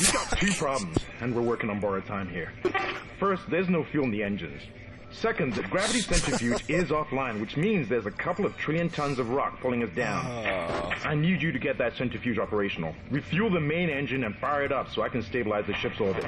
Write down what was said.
We've got two problems, and we're working on borrowed time here. First, there's no fuel in the engines. Second, the gravity centrifuge is offline, which means there's a couple of trillion tons of rock pulling us down. Ah. I need you to get that centrifuge operational. Refuel the main engine and fire it up so I can stabilize the ship's orbit.